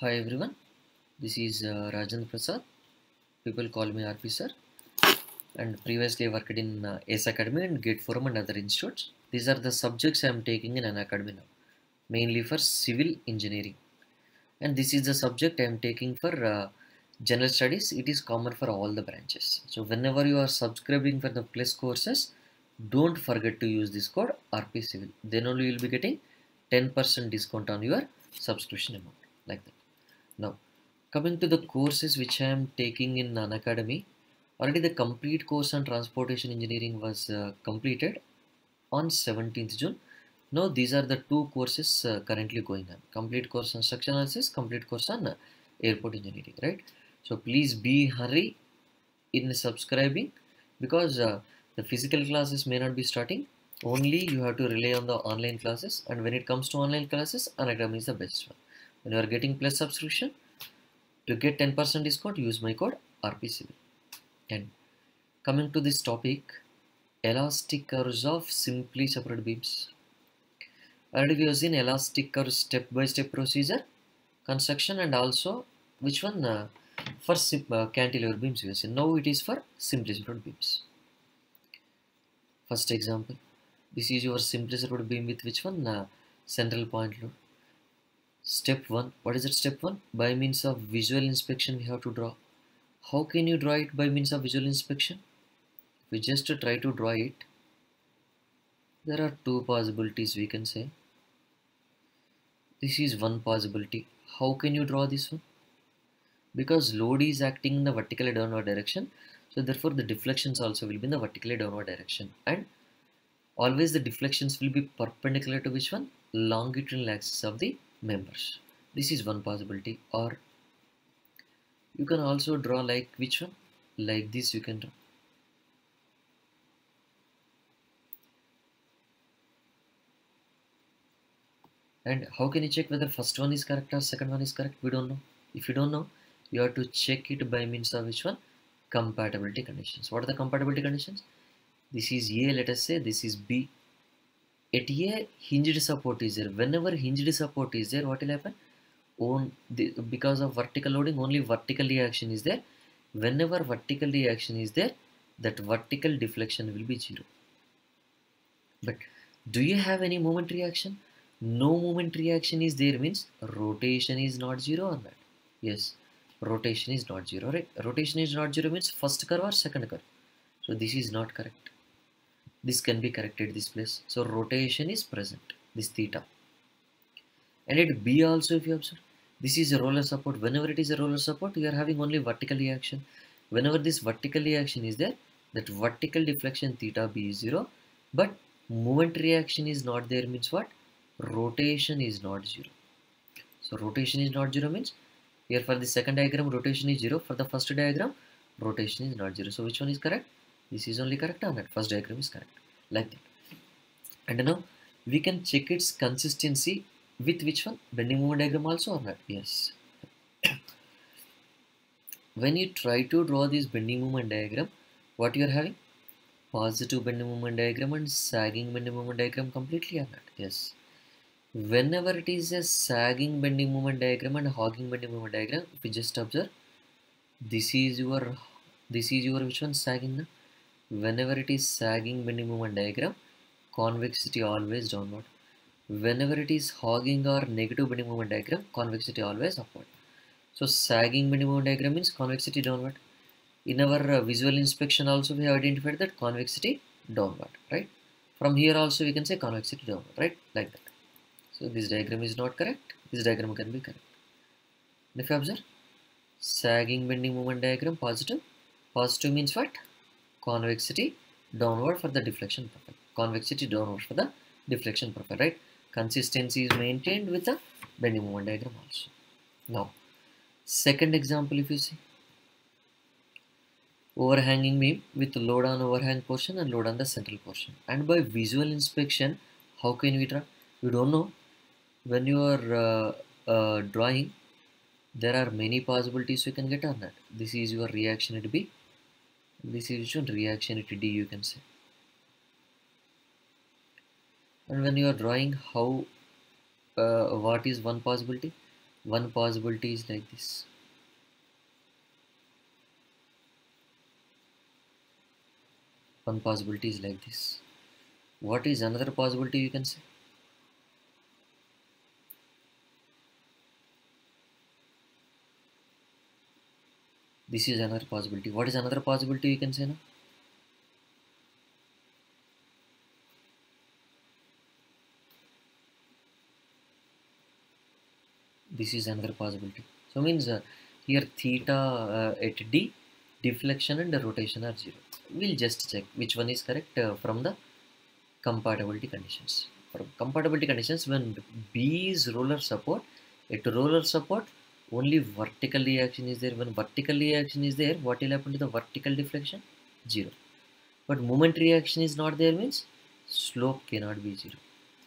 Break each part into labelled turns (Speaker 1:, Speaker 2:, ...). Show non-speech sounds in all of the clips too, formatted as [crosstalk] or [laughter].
Speaker 1: Hi everyone, this is uh, Rajendra Prasad. People call me RP sir. And previously I worked in uh, ACE Academy and Gate Forum and other institutes. These are the subjects I am taking in Unacademy now, mainly for civil engineering. And this is the subject I am taking for uh, general studies. It is common for all the branches. So whenever you are subscribing for the plus courses, don't forget to use this code RP Civil. Then only you will be getting 10% discount on your subscription amount like that. Now, coming to the courses which I am taking in Unacademy, already the complete course on transportation engineering was uh, completed on 17th June. Now, these are the two courses uh, currently going on. Complete course on structural analysis, complete course on uh, airport engineering, right? So, please be hurry in subscribing because uh, the physical classes may not be starting. Only you have to rely on the online classes and when it comes to online classes, Unacademy is the best one when you are getting plus subscription to get 10% discount use my code rpcivil and coming to this topic elastic curves of simply supported beams. Already we have seen elastic curve step by step procedure construction and also which one uh, for uh, cantilever beams we have seen now it is for simply supported beams. First example this is your simply supported beam with which one uh, central point load Step 1. What is it step 1? By means of visual inspection we have to draw. How can you draw it by means of visual inspection? We just try to draw it. There are two possibilities we can say. This is one possibility. How can you draw this one? Because load is acting in the vertically downward direction. So therefore the deflections also will be in the vertically downward direction. And always the deflections will be perpendicular to which one? Longitudinal axis of the members. This is one possibility. Or you can also draw like which one? Like this you can draw. And how can you check whether first one is correct or second one is correct? We don't know. If you don't know you have to check it by means of which one? Compatibility conditions. What are the compatibility conditions? This is a let us say. This is b at a hinged support is there. Whenever hinged support is there what will happen? On the, because of vertical loading only vertical reaction is there. Whenever vertical reaction is there that vertical deflection will be zero. But do you have any moment reaction? No moment reaction is there means rotation is not zero or not. Yes rotation is not zero right? Rotation is not zero means first curve or second curve. So this is not correct this can be corrected this place. So rotation is present this theta. And at b also if you observe this is a roller support. Whenever it is a roller support you are having only vertical reaction. Whenever this vertical reaction is there that vertical deflection theta b is zero but moment reaction is not there means what? Rotation is not zero. So rotation is not zero means here for the second diagram rotation is zero. For the first diagram rotation is not zero. So which one is correct this is only correct or not? First diagram is correct. Like that. And now we can check its consistency with which one? Bending moment diagram also or not? Yes. [coughs] When you try to draw this bending moment diagram what you are having? Positive bending moment diagram and sagging bending moment diagram completely or not? Yes. Whenever it is a sagging bending moment diagram and hogging bending moment diagram if you just observe this is your this is your which one sagging now whenever it is sagging bending moment diagram convexity always downward. Whenever it is hogging or negative bending moment diagram convexity always upward. So sagging bending moment diagram means convexity downward. In our uh, visual inspection also we have identified that convexity downward right? From here also we can say convexity downward right? Like that. So this diagram is not correct. This diagram can be correct. And if you observe sagging bending moment diagram positive. Positive means what convexity downward for the deflection profile. Convexity downward for the deflection profile right? Consistency is maintained with the bending moment diagram also. Now second example if you see. Overhanging beam with load on overhang portion and load on the central portion. And by visual inspection how can we draw? We don't know. When you are uh, uh, drawing there are many possibilities you can get on that. This is your reaction at B this is one reaction D you can say. And when you are drawing how uh, what is one possibility? One possibility is like this. One possibility is like this. What is another possibility you can say this is another possibility. What is another possibility you can say now this is another possibility. So means uh, here theta uh, at d deflection and the rotation are zero. We'll just check which one is correct uh, from the compatibility conditions. From compatibility conditions when b is roller support at roller support only vertical reaction is there. When vertical reaction is there what will happen to the vertical deflection? Zero. But moment reaction is not there means slope cannot be zero.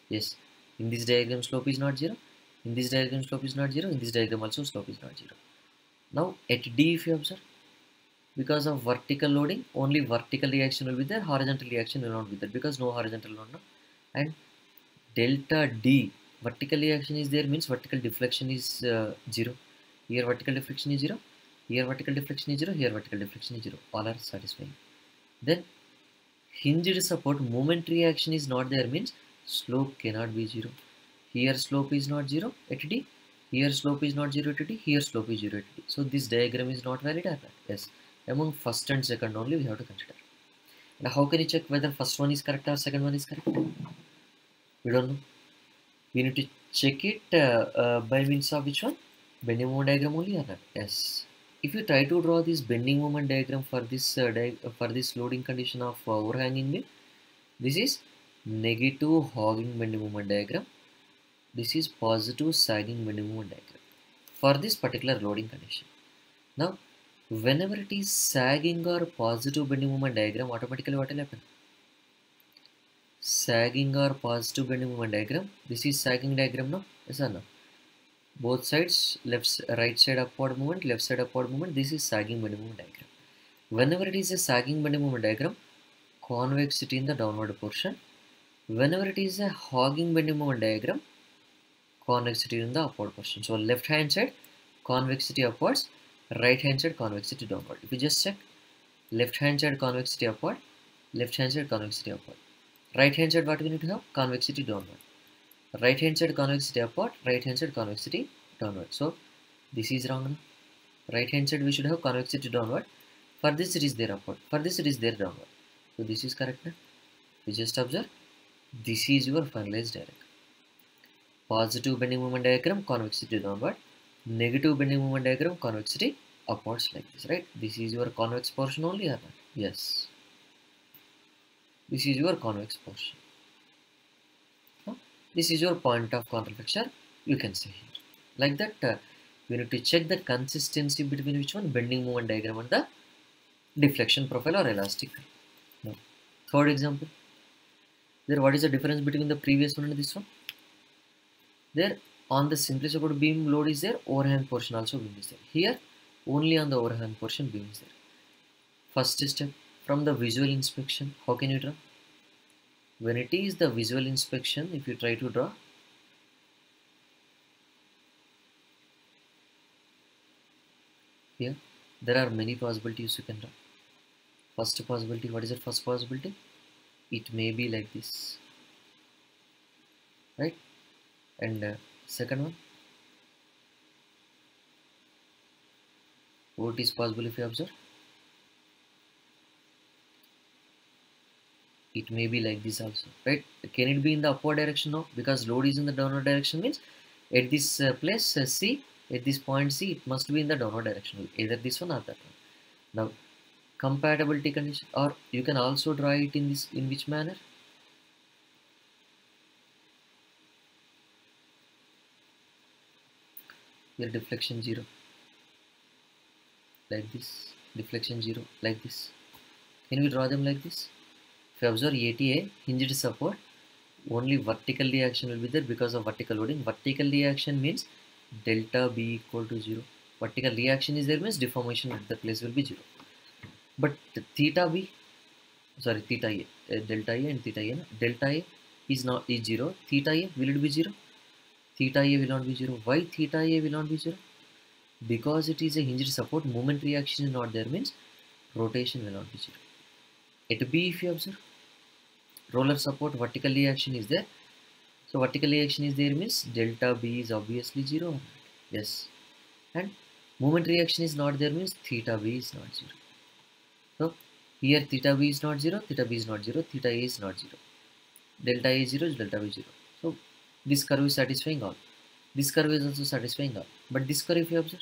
Speaker 1: Yes. In this diagram slope is not zero. In this diagram slope is not zero. In this diagram also slope is not zero. Now at d if you observe because of vertical loading only vertical reaction will be there horizontal reaction will not be there because no horizontal load no? and delta d vertical reaction is there means vertical deflection is uh, zero here vertical deflection is zero here vertical deflection is zero here vertical deflection is zero. All are satisfying. Then hinged support moment reaction is not there means slope cannot be zero. Here slope is not zero at d. Here slope is not zero at d. Here slope is zero at d. So this diagram is not valid or not? Yes. Among first and second only we have to consider. And how can you check whether first one is correct or second one is correct? We don't know. We need to check it uh, uh, by means of which one bending moment diagram only or not yes if you try to draw this bending moment diagram for this uh, di for this loading condition of uh, overhanging beam this is negative hogging bending moment diagram this is positive sagging bending moment diagram for this particular loading condition now whenever it is sagging or positive bending moment diagram automatically what will happen sagging or positive bending moment diagram this is sagging diagram no yes or no both sides left right side upward movement left side upward movement. This is sagging bending moment diagram. Whenever it is a sagging bending moment diagram convexity in the downward portion. Whenever it is a hogging bending moment diagram convexity in the upward portion. So left hand side convexity upwards. Right hand side convexity downward. If you just check left hand side convexity upward. Left hand side convexity upward. Right hand side what we need to have? Convexity downward right hand side convexity upward right hand side convexity downward. So this is wrong. Right hand side we should have convexity downward. For this it is there upward. For this it is there downward. So this is correct now you just observe. This is your finalized diagram. Positive bending moment diagram convexity downward. Negative bending moment diagram convexity upwards like this right? This is your convex portion only or not? Yes. This is your convex portion? This is your point of contraflexure you can say here. Like that uh, we need to check the consistency between which one bending moment diagram and the deflection profile or elastic now third example. There what is the difference between the previous one and this one? There on the simply supported beam load is there overhang portion also beam is there. Here only on the overhang portion beam is there. First step from the visual inspection how can you draw when it is the visual inspection if you try to draw. Here there are many possibilities you can draw. First possibility what is the first possibility? It may be like this. Right? And uh, second one? What is possible if you observe it may be like this also right? Can it be in the upward direction? No because load is in the downward direction means at this uh, place uh, c at this point c it must be in the downward direction either this one or that one. Now compatibility condition or you can also draw it in this in which manner? Here deflection 0 like this deflection 0 like this. Can we draw them like this if you observe ATA hinged support only vertical reaction will be there because of vertical loading vertical reaction means delta B equal to 0 vertical reaction is there means deformation at the place will be 0 but the theta B sorry theta A uh, delta A and theta A delta A is not is 0 theta A will it be 0 theta a will not be 0 why theta a will not be 0 because it is a hinged support moment reaction is not there means rotation will not be 0 at b if you observe roller support vertical reaction is there. So vertical reaction is there means delta b is obviously 0 yes. And moment reaction is not there means theta b is not 0 so here theta b is not 0 theta b is not 0 theta a is not 0 delta a is 0 delta b is 0 so this curve is satisfying all. This curve is also satisfying all. But this curve if you observe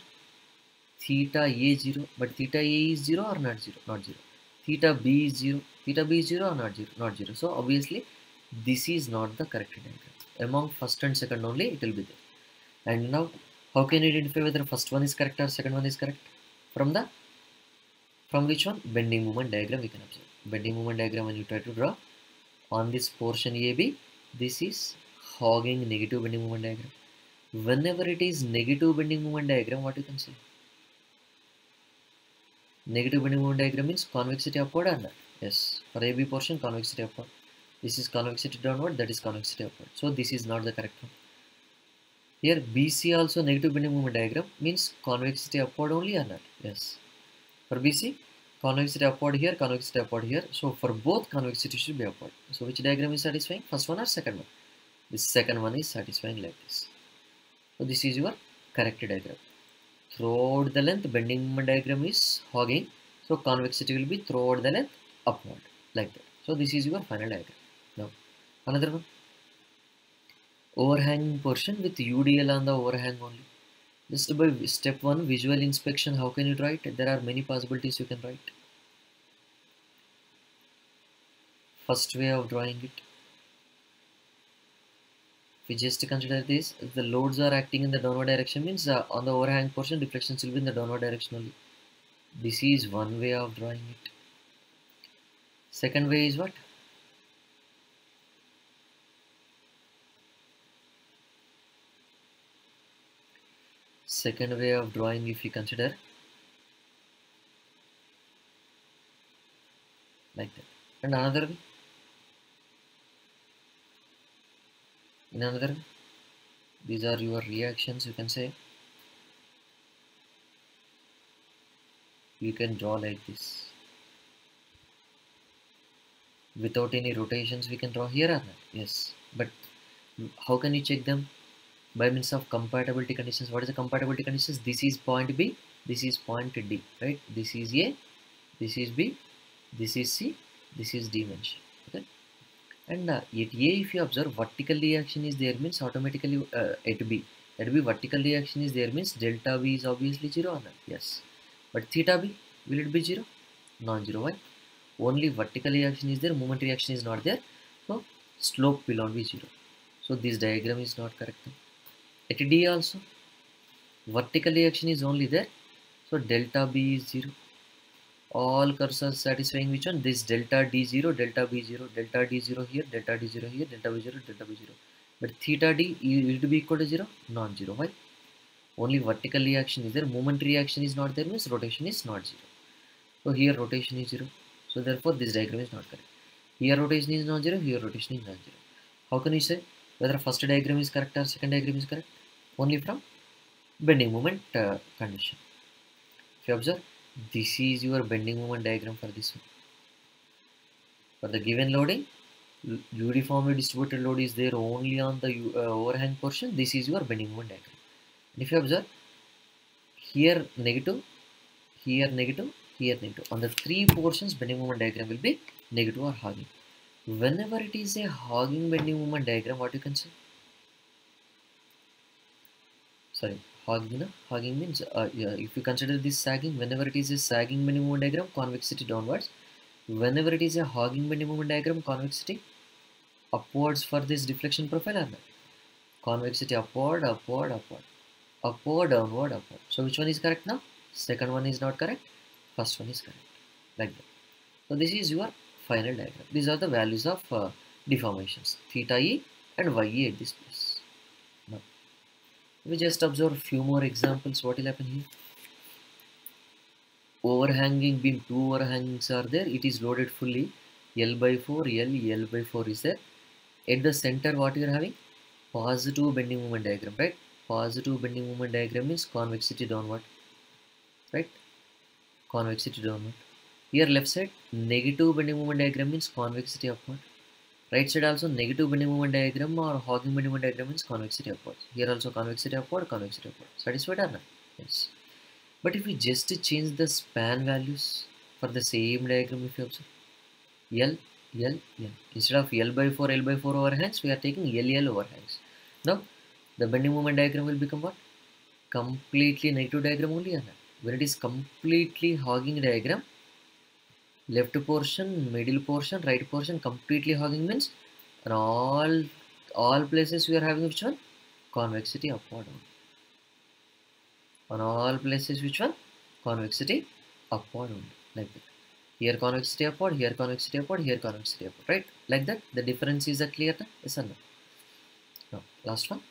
Speaker 1: theta a 0 but theta a is 0 or not 0 not 0 theta b is 0 b is 0 or not 0 not 0 so obviously this is not the correct diagram. Among first and second only it will be there. And now how can you identify whether first one is correct or second one is correct? From the from which one? Bending moment diagram we can observe. Bending moment diagram when you try to draw on this portion AB this is hogging negative bending moment diagram. Whenever it is negative bending moment diagram what you can say negative bending moment diagram means convexity upward or not yes. For AB portion convexity upward this is convexity downward that is convexity upward. So this is not the correct one. Here BC also negative bending moment diagram means convexity upward only or not? Yes. For BC convexity upward here convexity upward here. So for both convexity should be upward. So which diagram is satisfying? First one or second one? This second one is satisfying like this. So this is your correct diagram. Throughout the length bending moment diagram is hogging so convexity will be throughout the length upward like that. So this is your final diagram. Now another one. Overhang portion with UDL on the overhang only. Just by step one visual inspection how can you write? There are many possibilities you can write. First way of drawing it. We just consider this. The loads are acting in the downward direction means uh, on the overhang portion deflections will be in the downward direction only. This is one way of drawing it second way is what? Second way of drawing if you consider like that. And another way? In another these are your reactions you can say. You can draw like this without any rotations we can draw here or not yes. But how can you check them? By means of compatibility conditions. What is the compatibility conditions? This is point b this is point d right? This is a this is b this is c this is d okay? And uh, at a if you observe vertical reaction is there means automatically uh, at b. At b vertical reaction is there means delta b is obviously zero or not yes. But theta b will it be zero? Non-zero. Why only vertical reaction is there moment reaction is not there. So slope will not be zero. So this diagram is not correct. At D also vertical reaction is only there. So delta B is 0 all curves are satisfying which one? This delta D0 delta B0 delta D0 here delta D0 here delta B0 delta B0 but theta D will be equal to 0 non-zero why? Only vertical reaction is there. Moment reaction is not there means rotation is not 0 so here rotation is 0 so therefore this diagram is not correct here rotation is non-zero here rotation is non-zero how can you say whether first diagram is correct or second diagram is correct only from bending moment uh, condition. If you observe, this is your bending moment diagram for this one. For the given loading, uniformly distributed load is there only on the uh, overhang portion. This is your bending moment diagram. And if you observe, here negative, here negative, here negative. On the three portions, bending moment diagram will be negative or hogging. Whenever it is a hogging bending moment diagram, what you can say? sorry hogging hogging means uh, yeah, if you consider this sagging whenever it is a sagging bending moment diagram convexity downwards. Whenever it is a hogging bending moment diagram convexity upwards for this deflection profile or not? Convexity upward upward upward. Upward downward upward. So which one is correct now? Second one is not correct first one is correct. Like that. So this is your final diagram. These are the values of uh, deformations. Theta e and ye at this place. We just observe few more examples. What will happen here? Overhanging beam two overhangs are there. It is loaded fully. L by 4 L L by 4 is there. At the center what you are having? Positive bending moment diagram right? Positive bending moment diagram means convexity downward right convexity downward here left side negative bending moment diagram means convexity upward right side also negative bending moment diagram or hogging bending moment diagram means convexity upward here also convexity upward convexity upward satisfied or not yes but if we just change the span values for the same diagram if you observe L L L instead of L by 4 L by 4 overhangs we are taking L L overhangs now the bending moment diagram will become what completely negative diagram only or not when it is completely hogging diagram left portion middle portion right portion completely hogging means and all all places we are having which one? Convexity upward only. on all places which one? Convexity upward only like that. Here convexity upward here convexity upward here convexity upward right? Like that the difference is that clear yes or no? Now last one.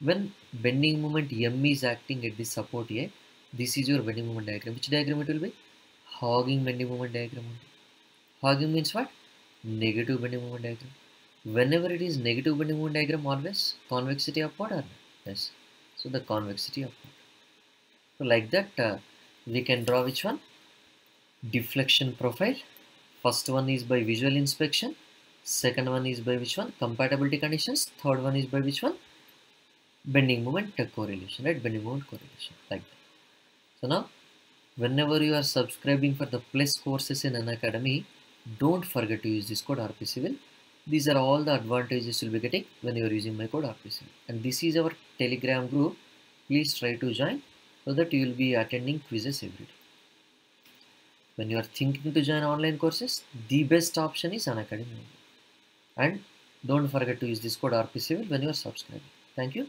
Speaker 1: When bending moment m is acting at the support a this is your bending moment diagram. Which diagram it will be? Hogging bending moment diagram. Hogging means what? Negative bending moment diagram. Whenever it is negative bending moment diagram always convexity upward or yes. So the convexity upward. So like that uh, we can draw which one? Deflection profile. First one is by visual inspection. Second one is by which one? Compatibility conditions. Third one is by which one? Bending moment correlation right? Bending moment correlation. Like that so now whenever you are subscribing for the plus courses in Unacademy don't forget to use this code rpcivil these are all the advantages you'll be getting when you are using my code rpcivil and this is our telegram group. Please try to join so that you will be attending quizzes every day. When you are thinking to join online courses the best option is Unacademy and don't forget to use this code rpcivil when you are subscribing. Thank you